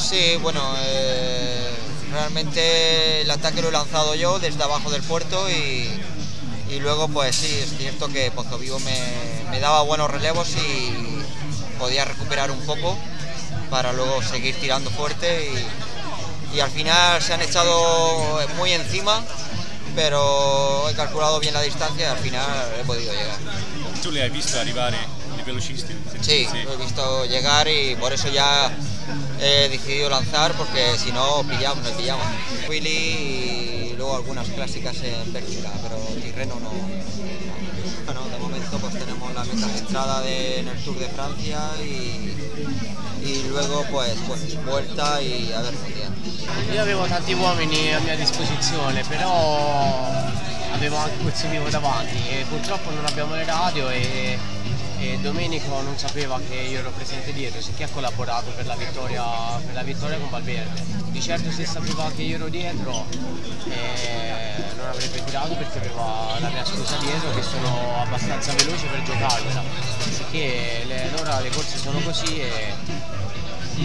Sí, bueno, eh, realmente el ataque lo he lanzado yo desde abajo del puerto y, y luego pues sí, es cierto que Pozo Vivo me, me daba buenos relevos y podía recuperar un poco para luego seguir tirando fuerte y, y al final se han echado muy encima, pero he calculado bien la distancia y al final he podido llegar. Tu li hai visto arrivare velocisti? Sí, lo he visto llegar y por eso ya he decidido lanzar porque si no pillamos, nos pillamos. Willy y luego algunas clásicas en Bélgica, pero Tirreno no. Bueno, de momento pues tenemos la meta centrada de- en el Tour de Francia y, y luego pues, pues vuelta y a ver mundial. Io avevo tanti uomini a mia disposizione, però avevo anche Pozzo Vivo davanti e purtroppo non abbiamo le radio e, e Domenico non sapeva che io ero presente dietro, sicché ha collaborato per la vittoria, per la vittoria con Valverde. Di certo se sapeva che io ero dietro eh, non avrebbe tirato perché aveva la mia scusa dietro che sono abbastanza veloce per giocarmela. Sicché le, allora le corse sono così e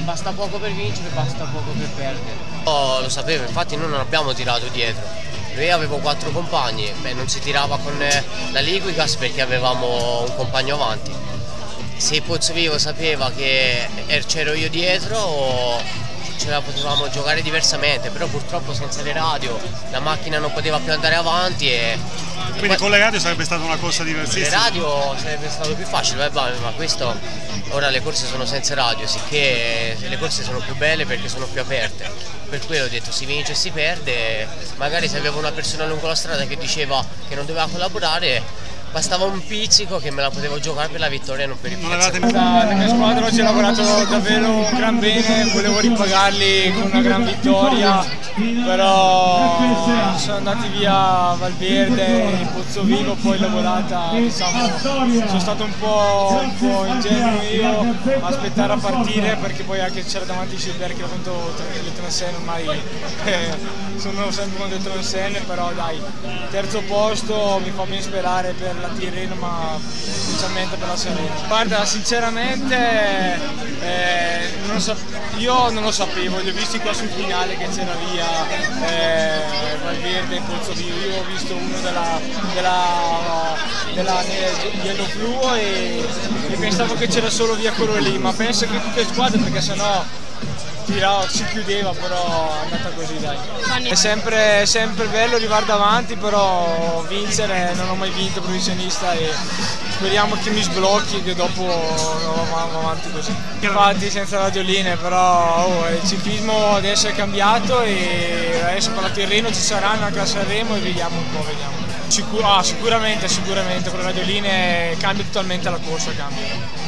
Basta poco per vincere, basta poco per perdere. Oh, lo sapevo, infatti noi non abbiamo tirato dietro. Noi avevo quattro compagni, beh, non si tirava con eh, la Liquigas perché avevamo un compagno avanti. Se Pozzovivo sapeva che er- c'ero io dietro ce la potevamo giocare diversamente, però purtroppo senza le radio la macchina non poteva più andare avanti e Quindi con le radio sarebbe stata una corsa le diversissima. radio sarebbe stato più facile, vabbè, ma questo ora le corse sono senza radio, sicché le corse sono più belle perché sono più aperte. Per quello ho detto si vince e si perde, magari se avevo una persona lungo la strada che diceva che non doveva collaborare, bastava un pizzico che me la potevo giocare per la vittoria e non per il Non prezzo. avevate La, la mia squadra oggi ha lavorato davvero un gran bene, volevo ripagarli con una gran vittoria, però sono andati via Valverde, il Pozzovivo, poi la volata, diciamo, sono stato un po', un po' ingenuo io a aspettare a partire perché poi anche c'era davanti Gilbert che contro le Transenne, ormai eh, sono sempre contro le Transenne, però dai, terzo posto mi fa ben sperare per la Tirreno ma specialmente per la Serena. Guarda, sinceramente eh, non io non lo sapevo, li ho visti qua sul finale che c'era via eh, Valverde e Pozzovivo, io ho visto uno della, della, della Yellow Fluo e, e pensavo che c'era solo via quello lì, ma penso che tutte le squadre perché sennò tirava, si chiudeva, però è andata così dai. È sempre, sempre bello arrivare davanti, però vincere non ho mai vinto professionista e speriamo che mi sblocchi che dopo no, vamo avanti così. Infatti senza radioline, però oh, il ciclismo adesso è cambiato e adesso per la Tirreno ci saranno anche a Sanremo e vediamo un po', vediamo. Sicur- ah, sicuramente, sicuramente con le radioline cambia totalmente la corsa, cambia.